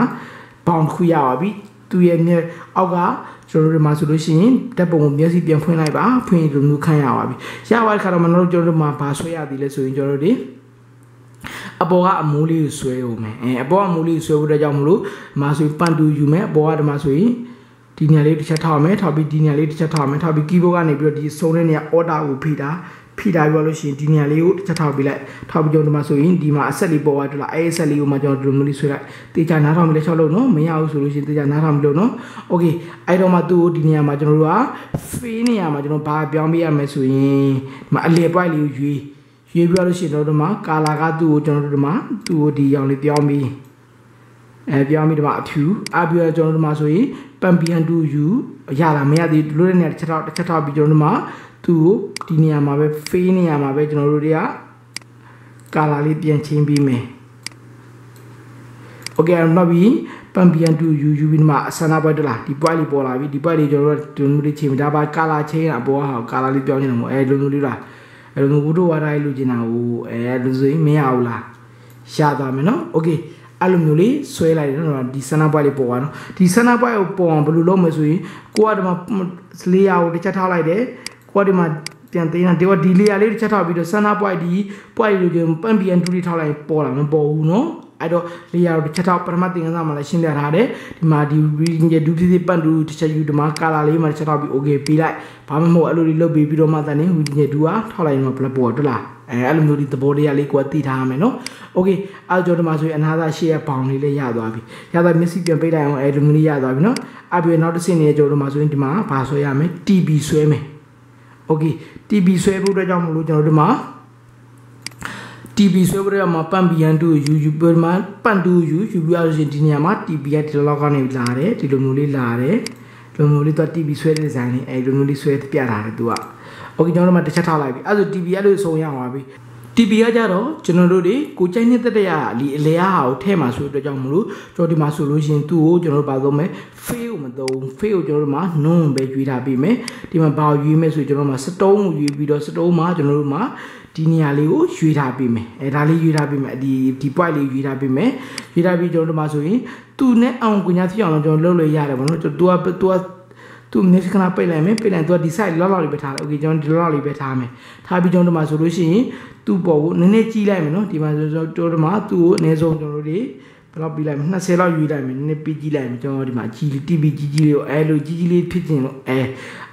ဘောင်ခုရပါပြီသူရဲ့မျက်အောက်ကကျွန်တော်တို့မှာဆိုလို့ရှိရင်တက်ပုံကိုမျက်စိပြန်ဖွင့်လိုက်ပါဖွင့်လို့မျိုးခန့်ရပါပြီရပါတဲ့ခါတော့မတို့ကျွန်တော်တို့မှာဘာဆွဲရသည်လဲဆိုရင်ကျွန်တော်တို့ဒီ အပေါ်ကအမိုးလေးကိုဆွဲအောင်မယ်အဲအပေါ်ကအမိုးလေးကိုဆွဲဖို့တဲ့ကြောင့်မလို့ဒီမှာဆိုရင်ပန်တူယူမယ်အပေါ်ကဒီမှာဆိုရင်ဒီနေရာလေးတစ်ချက်ထောက်မယ်ထောက်ပြီးဒီနေရာလေးတစ်ချက်ထောက်မယ်ထောက်ပြီး keyboard ကနေပြီးတော့ဒီဆုံးတဲ့နေရာ order ကိုဖိတာဖိတာပြောလို့ရှိရင်ဒီနေရာလေးကိုတစ်ချက်ထောက်ပြီးလိုက်ထောက်ပြီးကျွန်တော်ဒီမှာဆိုရင်ဒီမှာအဆက်လေးပေါ်သွားတယ်လားအဲအဆက်လေးကိုမှကျွန်တော်ဒီလိုမျိုးလေးဆွဲလိုက်တေချာနားထောင်ပြီးလက်ချောက်လို့နော်မရဘူးဆိုလို့ရှိရင်တေချာနားထောင်ပြီးလို့နော်โอเคအဲ့တော့မှသူ့ကိုဒီနေရာမှာကျွန်တော်တို့က free နေရာမှာကျွန်တော်ဘာပြောင်းပေးရမလဲဆိုရင်ဒီမှာအလေ point လေးကိုရွေး ရွေးပြလို့ရှိရင်တော့ဒီမှာကာလာကသူ့ကိုကျွန်တော်တို့ဒီမှာသူ့ကိုဒီရောင်လေးပြောင်းပြီးအဲပြောင်းပြီးဒီမှာအဖြူအပြည့်ကျွန်တော်တို့ဒီမှာဆိုရင်ပန်ပီယန်တူယူရလာမရသေးဘူးလို့တဲ့နေရာတစ်ချက်ထောက်တစ်ချက်ထောက်ပြီးကျွန်တော်တို့ဒီမှာသူ့ကိုဒီနေရာမှာပဲ face နေရာမှာပဲကျွန်တော်တို့တွေကကာလာလေးပြန်ချင်းပြီးမယ်โอเคနောက်ပြီးပန်ပီယန်တူယူယူပြီးမှအစနာပွဲတလားဒီပွဲလေးပေါ်လာပြီဒီပွဲလေးကျွန်တော်တို့ဒီလိုလေးချိန်ဒါပါကာလာချင်းအပေါ်ဟာကာလာလေးပြောင်းနေတယ်မို့အဲလိုလိုလေးလား အဲလိုဘုဒ္ဓဝါဒရေးလူကျင်တာဟိုအဲလူစိမရဘူးလားရသွားမယ်နော်โอเคအဲ့လိုမျိုးလေးဆွဲလိုက်တယ်နော်ဒီဆန္ဒပွဲလေးပေါ်သွားနော်ဒီဆန္ဒပွဲကိုပေါ်အောင်ဘယ်လိုလုပ်မလဲဆိုရင်ကိုကဒီမှာလေယာကိုတစ်ချက်ထားလိုက်တယ်ကိုကဒီမှာပြန်သိနေတာဒီကဒီလေယာလေးတစ်ချက်ထားပြီးတော့ဆန္ဒပွဲဒီပွဲလိုကျပန်ပြန်တူလေးထားလိုက်ပေါ်လာမပေါ်ဘူးနော် အဲ့တော့လေယာဉ်တို့ချက်တော့ပထမသင်ခန်းစာမှာလည်းရှင်းပြထားတယ်ဒီမှာဒီ reading ရဲ့ဒုတိယပတ်တူတစ်ချက်ယူဒီမှာ color လေးမှာချက်တော့ပြီး okay ပြီးလိုက်ဘာမှမဟုတ်အဲ့လိုလေးလုပ်ပြီးပြီးတော့မှတန်နေ reading ရဲ့ဒူကထောက်လိုက်ရင်မှ black board တွေ့လားအဲအဲ့လိုမျိုးဒီသဘောတရားလေးကိုသိထားရမယ်နော်။ Okay အဲ့ကြောင့်ဒီမှာဆိုရင်အနာသာရှေ့ရဘောင်လေးလည်းရသွားပြီ။ရသွားမျက်စိပြန်ပိတ်လိုက်အောင်အဲ့လိုမျိုးလေးရသွားပြီနော်။အဲ့ပြီးနောက်တစ်ဆင့်နေကြောင့်ဒီမှာဆိုရင်ဒီမှာဘာဆွဲရမလဲ TB ဆွဲမယ်။ Okay TB ဆွဲဖို့အတွက်ကြောင့်မလို့ကျွန်တော်ဒီမှာ TB ဆွဲဖို့အတွက်မှာပန်ပီယန်တူယူယူပေါ်မှာပန်တူယူယူပြရလို့ဒီနေရာမှာ TB ကဒီလောက်ကနေလာတယ်ဒီလိုမျိုးလေးလာတယ်ဒီလိုမျိုးလေးတော့ TB ဆွဲတဲ့ဒီဇိုင်းလေးအဲ့လိုမျိုးလေးဆွဲပြထားတယ်သူကโอเคကျွန်တော်တို့မှတစ်ချက်ထားလိုက်ပြီအဲ့ဒါဆို TB အဲ့လိုဆုံးရပါပြီ TB ကကြတော့ကျွန်တော်တို့တွေကိုကြိုက်နေတဲ့တရလီအလဲအားကိုထဲမှာဆိုအတွက်ကြောင့်မလို့ကျွန်တော်ဒီမှာဆိုလို့ရှိရင်သူ့ကိုကျွန်တော်တို့ပါသုံးမယ် fail မသုံး fail ကိုကျွန်တော်တို့မှာ non ပဲရွေးထားပြီးမယ်ဒီမှာဘာကိုရွေးမယ်ဆိုကျွန်တော်တို့မှာစတုံးကိုရွေးပြီးတော့စတုံးမှာကျွန်တော်တို့မှာဒီနေရာလေးကိုရွေးထားပေးမယ်အဲဒါလေးရွေးထားပေးမယ်ဒီဒီ point လေးရွေးထားပေးမယ်ရွေးထားပြီးကျွန်တော်တို့မှာဆိုရင်သူ့နဲ့အောင်ကွညာဖြစ်အောင်ကျွန်တော်လုပ်လို့ရတယ်ဗောနော်သူကသူက သူ့ mix ခဏပိတ်လိုက်မယ်ပိတ်လိုက်သူကဒီ side လောက်လောက်လေးပဲထားလိုက် okay ကျွန်တော်ဒီလောက်လောက်လေးပဲထားမယ်ထားပြီးကျွန်တော်ဒီမှာဆိုလို့ရှိရင်သူ့ပေါ်ကိုနည်းနည်းကြီးလိုက်မယ်နော်ဒီမှာဆိုတော့တော်တော်မှာသူ့ကိုအနည်းဆုံးကျွန်တော်တို့တွေဘယ်လောက်ပြီးလိုက်မလဲ20လောက်ယူလိုက်မယ်နည်းနည်းပြီးကြီးလိုက်မယ်ကျွန်တော်ဒီမှာကြီးလေး TB ကြီးကြီးလေးကိုအဲလိုကြီးကြီးလေးဖြစ်ခြင်းလို့အဲ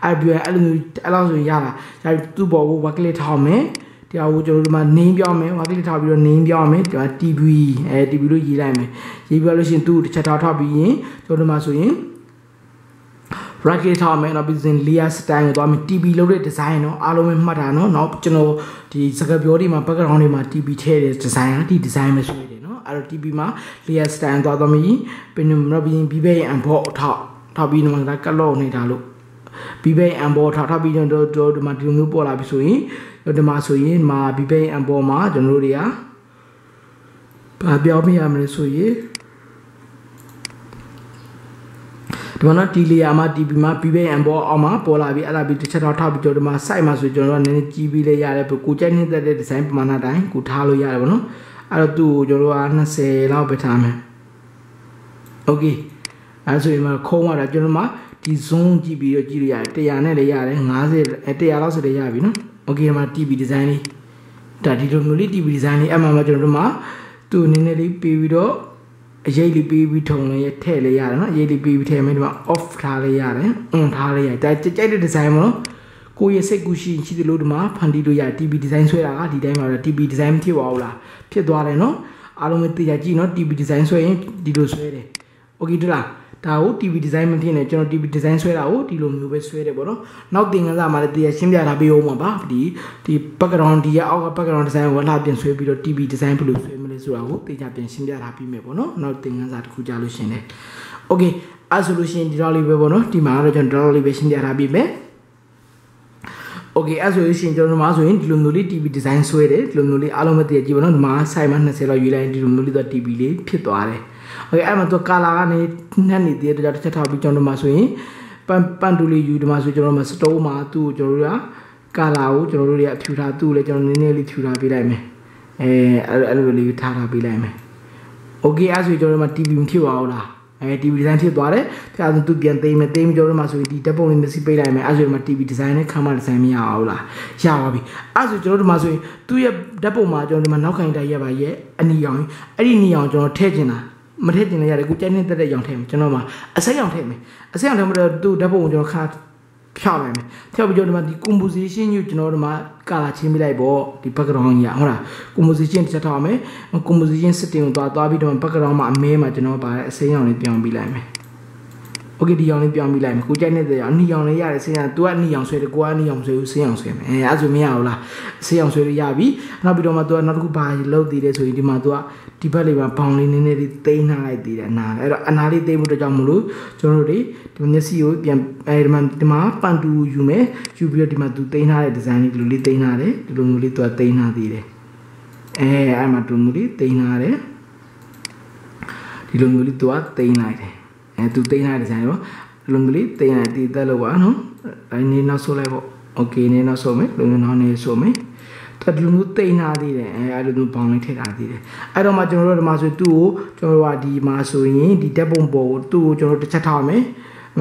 အဲ့ပြီးအဲ့လိုမျိုးအဲ့လောက်ဆိုရတာဒါသူ့ပေါ်ကို work click ထားမယ်တရားကိုကျွန်တော်တို့ဒီမှာ name ပြောင်းမယ် work click ထားပြီးတော့ name ပြောင်းမယ်ဒီမှာ TB အဲ TB လို့ရေးလိုက်မယ်ရေးပြလို့ရှိရင်သူ့ကိုတစ်ချက်ထားထားပြီးရင်ကျွန်တော်တို့မှာဆိုရင် right click ထားမယ်နောက်ပြီးရင် layer style ကိုသွားမယ် TB လုပ်တဲ့ design เนาะအားလုံးပဲမှတ်တာเนาะနောက်ကျွန်တော်ဒီစကားပြောတွေမှာ background တွေမှာ TB ထည့်တဲ့ design ကဒီ design ပဲဆွဲတယ်เนาะအဲ့တော့ TB မှာ layer style သွားသွားပြီးပြီးနောက်ပြီးပြီးပဲ import ထောက်ထောက်ပြီးတော့ကတ်လို့နေတာလို့ပြီးပဲ import ထောက်ထောက်ပြီးတော့ဒီမှာဒီလိုမျိုးပေါ်လာပြီဆိုရင်ဒီမှာဆိုရင်မှာပြီးပဲ import မှာကျွန်တော်တို့တွေကဘာပြောပြရမလဲဆိုရင် ဒီမှာနော်ဒီ layer မှာ TP မှာ PBN ပေါ်အောင်မှာပေါ်လာပြီးအဲ့ဒါပြီးတစ်ချက်တော့ထောက်ပြီးကျွန်တော်ဒီမှာ site မှာဆိုကျွန်တော်တို့နည်းနည်းကြီးပြီးလဲရတယ်ကိုကြိုက်နေတဲ့ design ပမာဏတိုင်းကိုထားလို့ရတယ်ဗောနော်အဲ့တော့သူ့ကိုကျွန်တော်တို့က20လောက်ပဲထားမယ် okay အဲ့ဆိုရင်မှာခုံးရတာကျွန်တော်မှာဒီ zone ကြည့်ပြီးတော့ကြည့်လို့ရတယ်100နဲ့လည်းရတယ်50အဲ100လောက်ဆိုလည်းရပြီနော် okay ဒီမှာ TP design လေးဒါဒီလိုမျိုးလေး TP design လေးအမှန်မှကျွန်တော်တို့မှာသူ့နည်းနည်းလေးပြီးပြီးတော့ အရေးလေးပြီးပြီးထုံလေးထည့်လေးရတယ်နော်အရေးလေးပြီးပြီးထည့်မယ်ဒီမှာ off ထားလေးရတယ် on ထားလေးရတယ်ဒါကြိုက်တဲ့ design မလို့ကိုယ့်ရဲ့စိတ်ကူးရှိရှိသလိုဒီမှာဖန်တီးလို့ရ TB design ဆွဲတာကဒီတိုင်းပါတော့ TB design မဖြစ်ပါဘူးလားဖြစ်သွားတယ်နော်အားလုံးပဲသိကြကြည့်နော် TB design ဆွဲရင်ဒီလိုဆွဲတယ် okay တူလားဒါကို TV design မဖြစ်နေကျွန်တော် TV design ဆွဲတာကိုဒီလိုမျိုးပဲဆွဲတယ်ပေါ့နော်နောက်သင်ခန်းစာမှာလည်းတရားရှင်းပြထားပေးအောင်ပါဒီဒီ background ဒီရဲ့အောက်က background design ကိုလှပြင်ဆွဲပြီးတော့ TV design ဘယ်လိုဆွဲမလဲ ဆိုတာကိုသိကြပြန်ရှင်းပြထားပြီးမယ်ပေါ့နော်နောက်သင်ခန်းစာတစ်ခုကြာလို့ရှင်တယ် okay အဲဆိုလို့ရှိရင်ဒီတော့လေးပဲပေါ့နော်ဒီမှာတော့ကျွန်တော်ဒီတော့လေးပဲရှင်းပြထားပြီးမယ် okay အဲ့ဆိုလို့ရှိရင်ကျွန်တော်တို့မှာဆိုရင်ဒီလိုမျိုးလေး TV design ဆွဲတယ်ဒီလိုမျိုးလေးအားလုံးမသိကြည့်ပါတော့ဒီမှာ size မှာ20လောက်ယူလိုက်ဒီလိုမျိုးလေးတော့ TV လေးဖြစ်သွားတယ်โอเคအဲ့မှာသူကာလာကနေနှက်နေသေးတဲ့ကြောင့်တစ်ချက်ထောက်ပြီးကျွန်တော်တို့မှာဆိုရင်ပန်ပန်တူလေးယူဒီမှာဆိုကျွန်တော်တို့မှာစတိုးမှာသူ့ကိုကျွန်တော်တို့ကကာလာကိုကျွန်တော်တို့တွေအဖြူထားသူ့ကိုလည်းကျွန်တော်နည်းနည်းလေးဖြူထားပေးလိုက်မယ် အဲအဲ့လိုလေးထားထားပေးလိုက်မယ်။ Okay အဲ့ဆိုကျွန်တော်တို့မှ TV မဖြစ်ပါဘူးလား။အဲ TV design ဖြစ်သွားတယ်။ဒါဆိုသူပြန်သိမ်းမယ်သိမ်းကျွန်တော်တို့မှဆိုရင်ဒီတက်ပုံလေးမျက်စိပိတ်လိုက်မယ်။အဲ့ဆိုမှ TV design နဲ့ camera design မရအောင်လား။ရပါပြီ။အဲ့ဆိုကျွန်တော်တို့မှဆိုရင်သူ့ရဲ့တက်ပုံမှာကျွန်တော်တို့မှနောက်ခံတိုက်ရပါရဲ့အနီအောင်အဲ့ဒီနီအောင်ကျွန်တော်ထည့်ချင်တာမထည့်တင်လည်းရတယ်ကိုကြိုက်နေတဲ့တက်တဲ့ရောင်ထည့်မယ်ကျွန်တော်မှာအဆက်ရောင်ထည့်မယ်အဆက်ရောင်ထည့်မှတော့သူ့ဓာတ်ပုံကိုကျွန်တော်ခါ ဖြောက်လိုက်မယ်ဖြောက်ပြီးကျွန်တော်ဒီမှာဒီ composition ကိုကျွန်တော်တို့မှာကာလာချင်းပြလိုက်ပေါ့ဒီ background ကြီးဟုတ်လား composition တစ်ချက်ထောက်မယ် composition setting ကိုသွားသွားပြီးတော့ background မှာအမဲမှာကျွန်တော်ပါတဲ့အစိမ်းရောင်လေးပြောင်းပြလိုက်မယ် โอเคဒီရောင်လေးပြောင်းပြလိုက်မယ်ကိုကြိုက်နေတဲ့ရောင်နီရောင်လေးရတယ်ဆေးရောင် तू ကနီရောင်ဆွဲတယ်ကိုကနီရောင်ဆွဲဘူးဆေးရောင်ဆွဲမယ်အဲအဲ့ဆိုမရဘူးလားဆေးရောင်ဆွဲလို့ရပြီနောက်ပြီးတော့မှ तू ကနောက်တစ်ခုဘာလုပ်သေးတယ်ဆိုရင်ဒီမှာ तू ကဒီဘက်လေးမှာဘောင်လေးနည်းနည်းလေးတိန်းထားလိုက်သေးတယ်အနာအဲ့တော့အနာလေးတိန်းမှုတော့ကြောင့်မလို့ကျွန်တော်တို့တွေဒီမျက်စိကိုပြန်အဲဒီမှာဒီမှာပန်တူယူမယ်ယူပြီးတော့ဒီမှာ तू တိန်းထားတဲ့ဒီဇိုင်းလေးဒီလိုလေးတိန်းထားတယ်ဒီလိုမျိုးလေး तू ကတိန်းထားသေးတယ်အဲအဲ့မှာ तू မျိုးလေးတိန်းထားတယ်ဒီလိုမျိုးလေး तू ကတိန်းလိုက်တယ် အဲသူတင်ထားတဲ့ design ပေါ့လုံကလေးတင်ရတည်သက်လို့ပါနော်အဲနေနောက်ဆိုးလိုက်ပေါ့ okay နေနောက်ဆိုးမယ်လုံကနောက်နေဆိုးမယ်တော်လူမျိုးတိန်ထားသေးတယ်အဲအဲ့လိုမျိုးဘောင်းလေးထည့်ထားသေးတယ်အဲ့တော့မှကျွန်တော်တို့ဒီမှာဆိုသူ့ကိုကျွန်တော်တို့ကဒီမှာဆိုရင်ဒီတက်ပုံပေါ်ကိုသူ့ကိုကျွန်တော်တို့တစ်ချက်ထားမယ်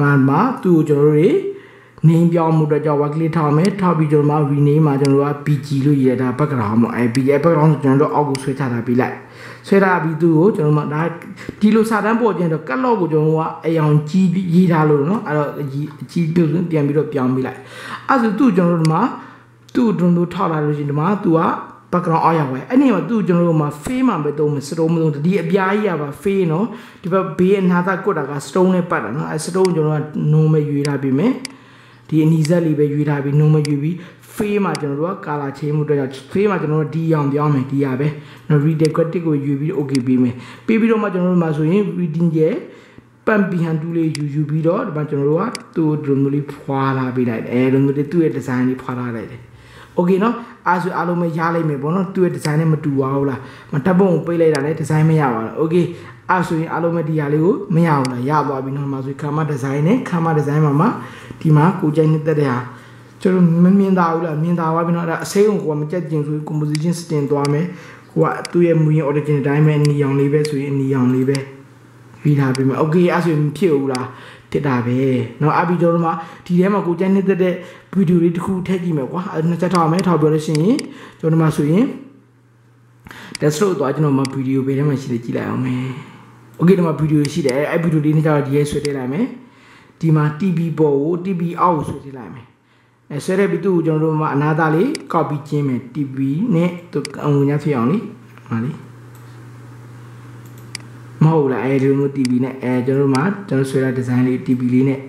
မှာမှာသူ့ကိုကျွန်တော်တို့ name ပြောင်းမှုတော့ကြောင့် white လေးထားမယ်ထားပြီးကျွန်တော်တို့ rename မှာကျွန်တော်တို့က pg လို့ရေးတာ background ပေါ့အဲ pg background ဆိုကျွန်တော်တို့အောက်ကိုဆွဲချတာပြီးလိုက် ဆွဲထားပြီးသူ့ကိုကျွန်တော်တို့ဒါဒီလိုစာတန်းပေါ်ကျင်တော့ကတ်လော့ကိုကျွန်တော်တို့ကအယောင်ကြီးရေးထားလို့နော်အဲ့တော့အကြီးပြုတ်ပြန်ပြီးတော့ပြောင်းပြီးလိုက်အဲ့ဆိုသူ့ကျွန်တော်တို့မှာသူ့တွန်းတို့ထောက်လာလို့ရှိရင်ဒီမှာသူက background အောက်ရောက်ပဲအဲ့ဒီမှာသူ့ကျွန်တော်တို့မှာ fade မှာပဲတုံးမယ် stone မတုံးဒီအပြားကြီးကပါ fade နော်ဒီဘက်ဘေးအနာသာကွတ်တာက stone နဲ့ပတ်တာနော်အဲ stone ကျွန်တော်က no မဲ့ရွေးထားပြီးမယ်ဒီအနီးဆက်လေးပဲရွေးထားပြီး no မဲ့ရွေးပြီး fade မှာကျွန်တော်တို့က color change မှုတော့ fade မှာကျွန်တော်တို့ဒီရောင်ပြောင်းမယ်ဒီရပဲနော် redecorative ကိုရွေးပြီး okay ပေးမယ်ပေးပြီးတော့မှကျွန်တော်တို့မှာဆိုရင် reading ရဲ့ပန်ပီဟန်တူလေးယူယူပြီးတော့ဒီမှာကျွန်တော်တို့ကသူ့ဒရုံမျိုးလေးဖွာလာပေးလိုက်တယ်အဲဒရုံမျိုးလေးသူ့ရဲ့ design လေးဖွာလာလိုက်တယ် โอเคเนาะအားဆိုအားလုံးပဲရလိုက်မယ်ပေါ့နော်သူ့ရဲ့ဒီဇိုင်းနဲ့မတူပါဘူးလားမတပ်ပုံကိုပိတ်လိုက်တာလည်းဒီဇိုင်းမရပါဘူးโอเคအားဆိုရင်အားလုံးပဲဒီဟာလေးကိုမရဘူးလားရသွားပြီနော်မှာဆိုခါမဒီဇိုင်းနဲ့ခါမဒီဇိုင်းမှာမှာဒီမှာကိုကြိုက်နေတဲ့တဲ့ဟာ ကျွန်တော်မမြင်တာဘူးလားမြင်တာပါပြီနော်အဲ့ဒါအစိမ်းကိုကမကြက်ကျင်ဆိုရင် composition setting သွားမယ်ကိုကသူ့ရဲ့မူရင်း origin အတိုင်းပဲနီအောင်လေးပဲဆိုရင်နီအောင်လေးပဲပြီးထားပြီမယ်โอเคအဲ့ဆိုရင်မဖြစ်ဘူးလားဖြစ်တာပဲเนาะအဘီတို့မှာဒီထဲမှာကိုကြိုက်နေတဲ့ဗီဒီယိုလေးတစ်ခုထည့်ကြည့်မယ်ကွာအဲ့နှစ်ချက်ထောက်မယ်ထောက်ပြောလို့ရှိရင်ကျွန်တော်တို့မှာဆိုရင် desktop သွားကျွန်တော်မှာဗီဒီယိုပေးထဲမှာရှိတယ်ကြည့်လိုက်အောင်မယ်โอเคဒီမှာဗီဒီယိုရှိတယ်အဲ့ဗီဒီယိုလေးနဲ့ကျတော့ဒီရဲဆွဲထည့်လိုက်မယ်ဒီမှာ TV ပေါ်ကို TV အောက်ကိုဆွဲထည့်လိုက်မယ် အဲဆွဲတဲ့ပြီးသူ့ကိုကျွန်တော်တို့မှာအနာသားလေး copy ကျင်းမယ် TV နဲ့သူအဝင်ရဖြစ်အောင်လေဟာလေမဟုတ်လားအဲဒီလိုမျိုး TV နဲ့အဲကျွန်တော်တို့မှာကျွန်တော်ဆွဲတဲ့ design လေး TV လေးနဲ့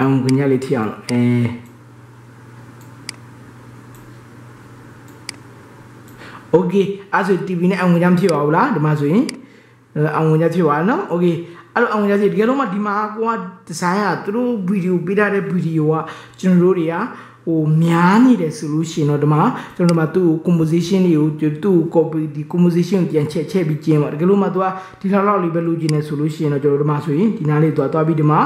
အဝင်ရလေးဖြစ်အောင်အဲ okay အဲ့ဆို TV နဲ့အဝင်ကြမ်းဖြစ်ပါဘူးလားဒီမှာဆိုရင်အဝင်ကြဖြစ်ပါနော် okay အဲ့လိုအဝင်ကြဖြစ်ဒီကလုံးမှာဒီမှာကိုကဒီဇိုင်းကသူတို့ဗီဒီယိုပေးထားတဲ့ဗီဒီယိုကကျွန်တော်တို့တွေက ဟိုများနေတယ်ဆိုလို့ရှိရင်တော့ဒီမှာကျွန်တော်တို့မှာသူ့ composition တွေကိုသူ့ copy ဒီ composition ကိုပြန်ချက်ချက်ပြီးကျင်းပါတကယ်လို့မှသူကဒီလောက်လောက်လေးပဲလုပ်ကျင်နေဆိုလို့ရှိရင်တော့ကျွန်တော်တို့မှာဆိုရင်ဒီနားလေးသွားသွားပြီးဒီမှာ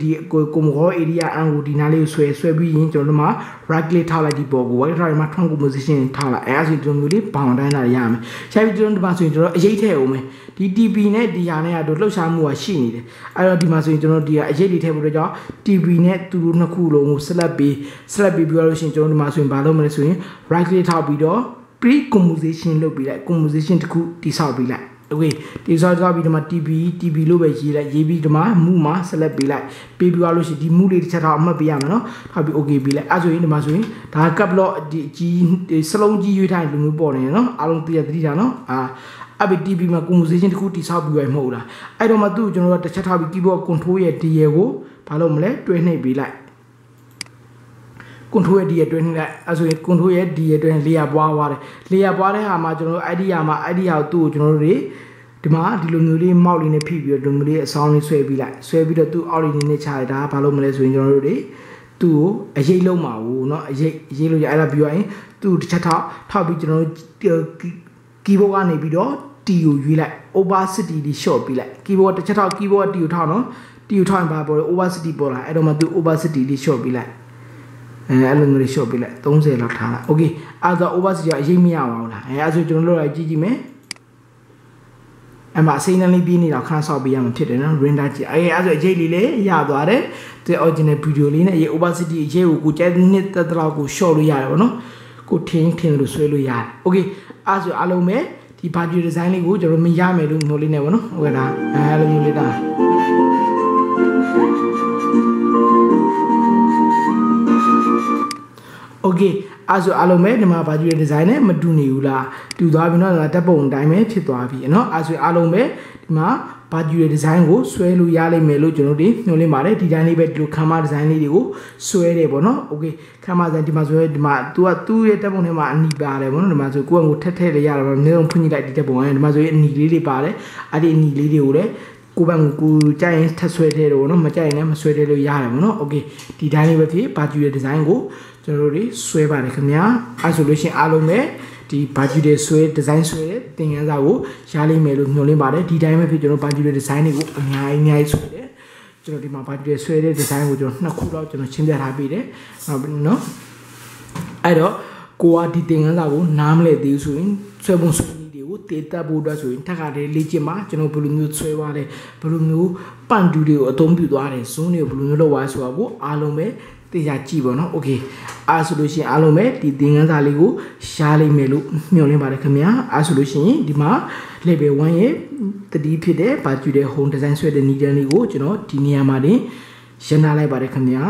ဒီကိုမခေါ် area အန်ကိုဒီနားလေးကိုဆွဲဆွဲပြီးရင်ကျွန်တော်တို့မှာ right click ထားလိုက်ဒီပေါ်ကို right ထားပြီးမှ trunk composition ထားလိုက်အဲအဲ့ဒါဆိုကျွန်တော်တို့လေးဘောင်တိုင်းတာရမယ်။ဆက်ပြီးကျွန်တော်ဒီမှာဆိုရင်ကျွန်တော်အရေးထည့်အောင်မယ်။ဒီ TP နဲ့ဒီဟာနဲ့ကတော့လှုပ်ရှားမှုကရှိနေတယ်။အဲ့တော့ဒီမှာဆိုရင်ကျွန်တော်ဒီကအရေးတွေထည့်ဖို့တော့ကြောင့် TP နဲ့သူတို့နှစ်ခုလုံးကို select ပြီး select ပြီးပြောလို့ရှိရင်ကျွန်တော်တို့ဒီမှာဆိုရင်ဘာလုပ်မလဲဆိုရင် right click ထောက်ပြီးတော့ pre composition လုပ်ပြီးလိုက် composition တစ်ခုတိဆောက်ပြီးလိုက် okay တိဆောက်ကြပြီးဒီမှာ tb tb လို့ပဲရေးလိုက်ရေးပြီးဒီမှာ move မှာ select ပေးလိုက်ပေးပြီးသွားလို့ရှိရင်ဒီ move လေးတစ်ချက်ထောက်အမှတ်ပေးရမယ်နော်ထောက်ပြီး okay ပေးလိုက်အဲဆိုရင်ဒီမှာဆိုရင်ဒါ cap block ဒီအကြီးစလုံးကြီးရွေးထားရင်လူမျိုးပေါ်နေရနော်အားလုံးသိရသတိထားနော်အာအဘ TB မှာ composition တခုတိဆောက်ပြီးရမဟုတ်လားအဲ့တော့မှသူ့ကိုကျွန်တော်တို့တစ်ချက်ထားပြီး keyboard control ရဲ့ DL ကိုဘာလုပ်မလဲတွဲနှိပ်ပေးလိုက် control ရဲ့ D ရဲ့တွဲနှိပ်လိုက်အဲဆိုရင် control ရဲ့ D ရဲ့တွဲ layer ပွားသွားတယ် layer ပွားတဲ့ဟာမှာကျွန်တော်တို့ idea မှာ idea ကိုသူ့ကိုကျွန်တော်တို့တွေဒီမှာဒီလိုမျိုးလေးမောက်လေးနဲ့ဖိပြီးတော့ဒီလိုမျိုးလေးအဆောင်လေးဆွဲပြီးလိုက်ဆွဲပြီးတော့သူ့အောက်လေးနဲ့ချလိုက်တာဘာလို့မလဲဆိုရင်ကျွန်တော်တို့တွေသူ့ကိုအရေးလုံးမှာဘူးเนาะအရေးအရေးလို့ရအဲ့ဒါပြီးရင်သူ့တစ်ချက်ထောက်ထောက်ပြီးကျွန်တော်တို့ keyboard ကနေပြီးတော့ T ကိုရွေးလိုက် opacity ဒီ short ပြီးလိုက် keyboard တစ်ချက်ထောက် keyboard T ကိုထောက်နော် T ကိုထောက်ရင်ဘာပေါ်လဲ opacity ပေါ်လာအဲ့တော့မှသူ opacity ဒီ short ပြီးလိုက် အဲအဲ့လိုမျိုး short ပြီးလိုက်30လောက်ထားလိုက် okay အဲ့တော့ opacity ကအရေးမရပါဘူးလားအဲအဲ့ဆိုကျွန်တော်တို့လိုက်ကြည့်ကြည့်မယ်အမအစိမ်းနှလေးပြီးနေတော့ခါဆောက်ပေးရမှာဖြစ်တယ်နော် render ကြည့်အဲအဲ့ဆိုအရေးလေးလေးရသွားတယ်ဒီ original video လေးနဲ့အရေး opacity အရေးကိုကိုကျဲနှစ်သက်တော့ကို short လို့ရတယ်ဗောနော်ကိုထင်းထင်းလို့ဆွဲလို့ရတယ် okay အဲ့ဆိုအားလုံးပဲဒီ budget design လေးကိုကျွန်တော်မရမယ်လို့မျိုးလေးနဲ့ဗောနော်ဟုတ်ကဲ့လားအဲလိုမျိုးလေးတာ okay အဲ့ဆိုအားလုံးပဲဒီမှာ budget design နဲ့မတူနေဘူးလားတူသွားပြီเนาะတက်ပုံအတိုင်းပဲဖြစ်သွားပြီเนาะအဲ့ဆိုအားလုံးပဲဒီမှာ budget design ကိုဆွဲလို့ရလိမ့်မယ်လို့ကျွန်တော်တို့ညွှန်လင်းပါတယ်ဒီတိုင်းလေးပဲဒီလိုခမ်းမ design လေးတွေကိုဆွဲတယ်ပေါ့နော် okay ခမ်းမ design ဒီမှာဆွဲဒီမှာ तू ကသူ့ရဲ့တက်ပုံထဲမှာအနီပါတယ်ပေါ့နော်ဒီမှာဆိုကိုယ့်အကိုထက်ထက်လေးရတယ်ပေါ့အနည်းဆုံးဖွင့်ကြည့်လိုက်ဒီတက်ပုံကဒီမှာဆိုရင်အနီလေးတွေပါတယ်အဲ့ဒီအနီလေးတွေကိုလည်းကိုဘန်ကိုကြိုက်ရင်ထက်ဆွဲတဲ့တော့เนาะမကြိုက်ရင်လည်းမဆွဲတဲ့လို့ရတယ်ပေါ့နော် okay ဒီတိုင်းလေးပဲဖြစ် budget design ကို ကျွန်တော်တို့တွေဆွဲပါတယ်ခင်ဗျာအဲဆိုလို့ရှိရင်အားလုံးပဲဒီဘာဂျူတွေဆွဲဒီဇိုင်းဆွဲတဲ့သင်ခန်းစာကိုရလိမ့်မယ်လို့ညွှန်လင်းပါတယ်ဒီတိုင်းပဲဖြစ်ကျွန်တော်ဘာဂျူတွေဒီဇိုင်းတွေကိုအများကြီးအများကြီးဆွဲတယ်ကျွန်တော်ဒီမှာဘာဂျူတွေဆွဲတဲ့ဒီဇိုင်းကိုကျွန်တော်နှစ်ခုတော့ကျွန်တော်ရှင်းပြထားပေးတယ်နော်အဲ့တော့ကိုကဒီသင်ခန်းစာကိုနားမလဲသေးဘူးဆိုရင်ဆွဲပုံဆွဲနည်းတွေကိုတည်တက်ဖို့အတွက်ဆိုရင်ထက်ကတည်းလေ့ကျင့်မှာကျွန်တော်ဘယ်လိုမျိုးဆွဲသွားတယ်ဘယ်လိုမျိုးပန့်တူတွေကိုအသုံးပြုသွားတယ်ဇွန်းတွေကိုဘယ်လိုမျိုးလုပ်သွားဆိုတာကိုအားလုံးပဲ တေချာကြည့်ပါတော့โอเคအားဆိုလို့ရှိရင်အားလုံးပဲဒီသင်ခန်းစာလေးကိုရှားလိမ့်မယ်လို့မျှော်လင့်ပါတယ်ခင်ဗျာအားဆိုလို့ရှိရင်ဒီမှာ level 1ရဲ့တတိဖြစ်တဲ့ဘာကျူတဲ့ home design ဆွဲတဲ့ needle လေးကိုကျွန်တော်ဒီနေရာမှာတင်ရနာလိုက်ပါတယ်ခင်ဗျာ